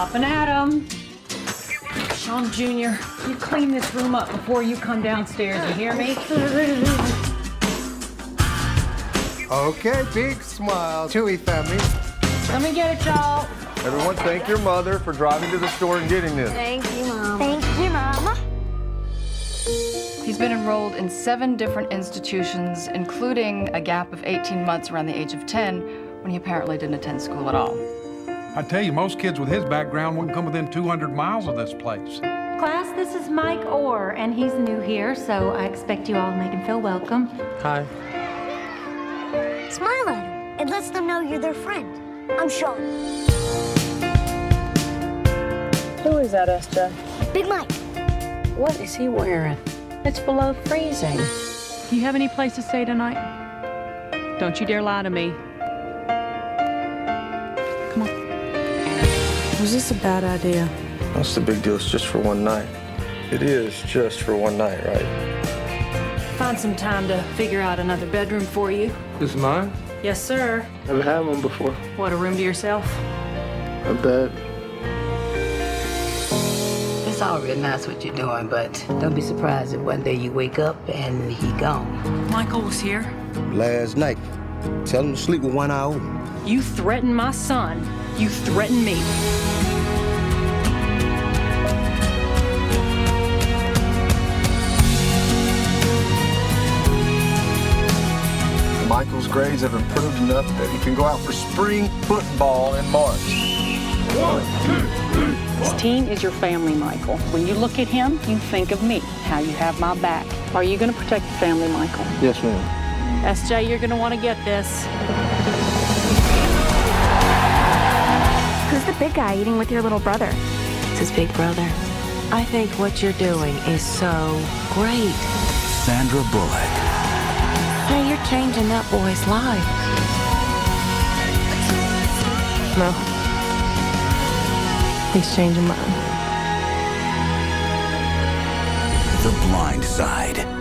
Up and at 'em. Sean Jr., you clean this room up before you come downstairs, you hear me? Okay, big smile. Tuohy family. Come and get it, y'all. Everyone, thank your mother for driving to the store and getting this. Thank you, Mom. Thank you, Mama. He's been enrolled in seven different institutions, including a gap of 18 months around the age of 10 when he apparently didn't attend school at all. I tell you, most kids with his background wouldn't come within 200 miles of this place. Class, this is Mike Oher, and he's new here, so I expect you all to make him feel welcome. Hi. Smile at him. It lets them know you're their friend. I'm Sean. Who is that, SJ? Big Mike. What is he wearing? It's below freezing. Do you have any place to stay tonight? Don't you dare lie to me. Come on. Was this a bad idea? What's the big deal? It's just for one night. It is just for one night, right? Find some time to figure out another bedroom for you. This is mine? Yes, sir. Never had one before. What, a room to yourself? A bed. It's all real nice what you're doing, but don't be surprised if one day you wake up and he gone. Michael was here. Last night. Tell him to sleep with one eye open. You threaten my son. You threaten me. Michael's grades have improved enough that he can go out for spring football in March. This team is your family, Michael. When you look at him, you think of me, how you have my back. Are you going to protect the family, Michael? Yes, ma'am. SJ, you're going to want to get this. Who's the big guy eating with your little brother? It's his big brother. I think what you're doing is so great. Sandra Bullock. Hey, you're changing that boy's life. No. He's changing mine. The Blind Side.